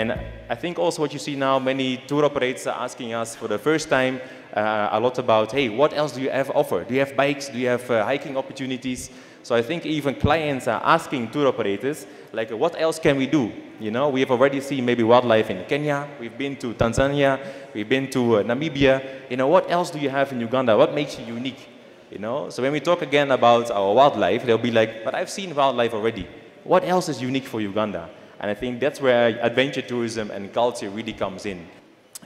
And I think also what you see now, many tour operators are asking us for the first time uh, a lot about, hey, what else do you have offer? Do you have bikes? Do you have uh, hiking opportunities? So I think even clients are asking tour operators, like, what else can we do? You know, we have already seen maybe wildlife in Kenya, we've been to Tanzania, we've been to uh, Namibia. You know, what else do you have in Uganda? What makes you unique? You know, so when we talk again about our wildlife, they'll be like, but I've seen wildlife already. What else is unique for Uganda? And I think that's where adventure tourism and culture really comes in.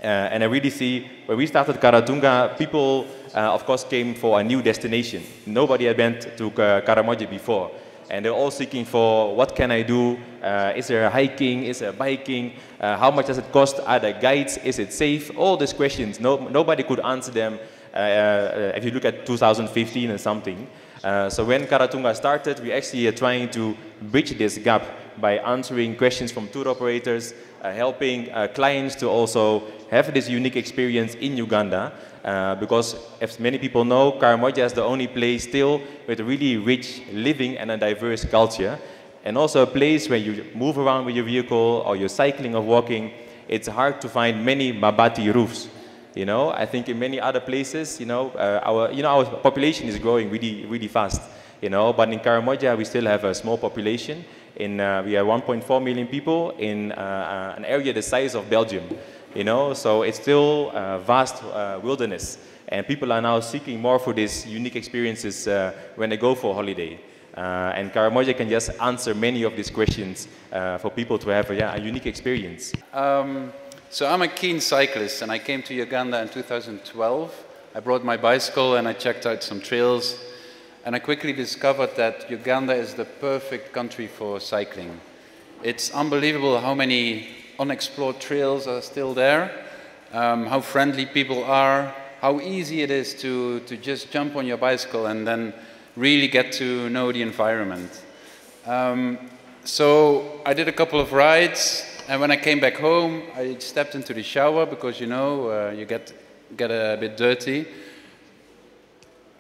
Uh, and I really see when we started Karatunga, people, uh, of course, came for a new destination. Nobody had been to uh, before. And they're all seeking for what can I do? Uh, is there hiking? Is there biking? Uh, how much does it cost? Are there guides? Is it safe? All these questions. No, nobody could answer them if you look at 2015 and something. Uh, so when Karatunga started, we actually are trying to bridge this gap by answering questions from tour operators, uh, helping uh, clients to also have this unique experience in Uganda. Uh, because as many people know, Karamoja is the only place still with a really rich living and a diverse culture. And also a place where you move around with your vehicle or you're cycling or walking, it's hard to find many mabati roofs. You know, I think in many other places, you know, uh, our, you know, our population is growing really, really fast. You know, but in Karamoja, we still have a small population. In, uh, we are 1.4 million people in uh, uh, an area the size of Belgium. You know, so it's still a vast uh, wilderness. And people are now seeking more for these unique experiences uh, when they go for holiday. and Karamoja can just answer many of these questions for people to have a, yeah, a unique experience. Um, so I'm a keen cyclist and I came to Uganda in 2012. I brought my bicycle and I checked out some trails and I quickly discovered that Uganda is the perfect country for cycling. It's unbelievable how many unexplored trails are still there, um, how friendly people are, how easy it is to, to just jump on your bicycle and then really get to know the environment. Um, so I did a couple of rides and when I came back home, I stepped into the shower because you know, uh, you get, get a bit dirty.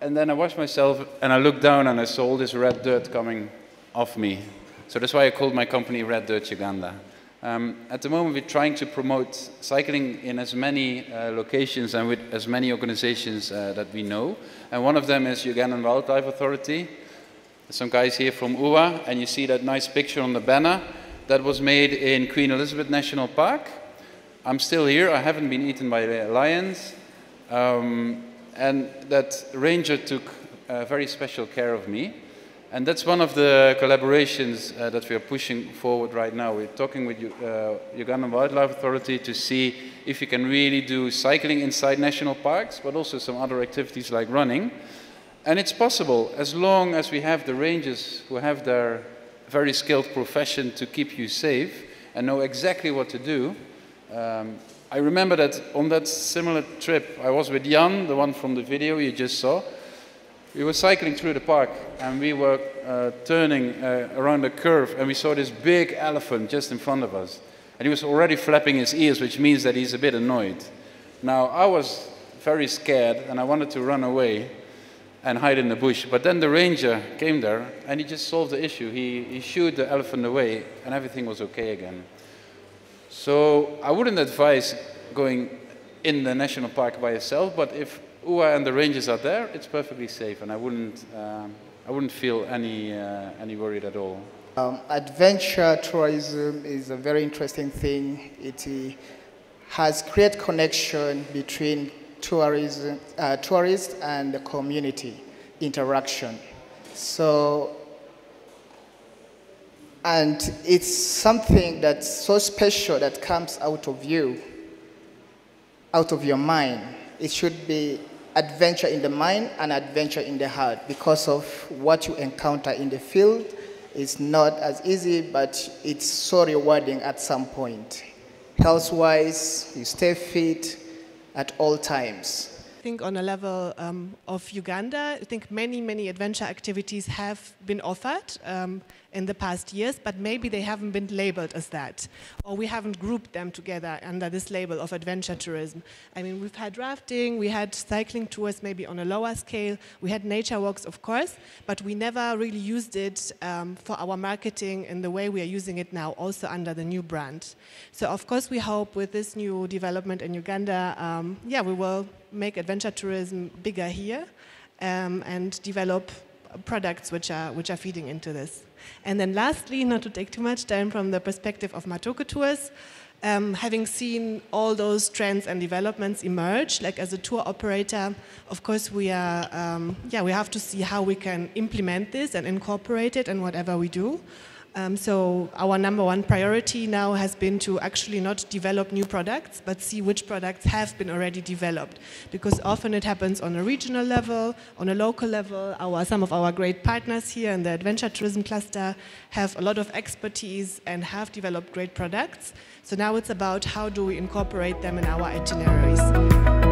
And then I washed myself and I looked down and I saw all this red dirt coming off me. So that's why I called my company Red Dirt Uganda. Um, at the moment, we're trying to promote cycling in as many uh, locations and with as many organizations uh, that we know. And one of them is Ugandan Wildlife Authority. some guys here from UWA, and you see that nice picture on the banner that was made in Queen Elizabeth National Park. I'm still here. I haven't been eaten by lions. Um, and that ranger took uh, very special care of me. And that's one of the collaborations uh, that we are pushing forward right now. We're talking with uh, Ugandan Wildlife Authority to see if you can really do cycling inside national parks, but also some other activities like running. And it's possible as long as we have the rangers who have their very skilled profession to keep you safe and know exactly what to do. Um, I remember that on that similar trip, I was with Jan, the one from the video you just saw. We were cycling through the park and we were uh, turning uh, around a curve and we saw this big elephant just in front of us. And he was already flapping his ears, which means that he's a bit annoyed. Now, I was very scared and I wanted to run away and hide in the bush. But then the ranger came there and he just solved the issue. He, he shooed the elephant away and everything was okay again. So I wouldn't advise going in the national park by yourself, but if UWA and the rangers are there, it's perfectly safe and I wouldn't, um, I wouldn't feel any, uh, any worried at all. Um, adventure tourism is a very interesting thing. It uh, has great connection between tourism, uh, tourists and community interaction. So, and it's something that's so special that comes out of you, out of your mind. It should be adventure in the mind and adventure in the heart because of what you encounter in the field. It's not as easy, but it's so rewarding at some point. Health-wise, you stay fit, at all times. I think on a level um, of Uganda, I think many, many adventure activities have been offered. Um, in the past years, but maybe they haven't been labeled as that, or we haven't grouped them together under this label of adventure tourism. I mean, we've had rafting, we had cycling tours maybe on a lower scale, we had nature walks, of course, but we never really used it um, for our marketing in the way we are using it now, also under the new brand. So, of course, we hope with this new development in Uganda, um, yeah, we will make adventure tourism bigger here um, and develop products which are, which are feeding into this. And then lastly, not to take too much time from the perspective of Matoke Tours, um, having seen all those trends and developments emerge, like as a tour operator, of course we are, um, yeah, we have to see how we can implement this and incorporate it in whatever we do. Um, so our number one priority now has been to actually not develop new products, but see which products have been already developed. Because often it happens on a regional level, on a local level. Our, some of our great partners here in the adventure tourism cluster have a lot of expertise and have developed great products. So now it's about how do we incorporate them in our itineraries.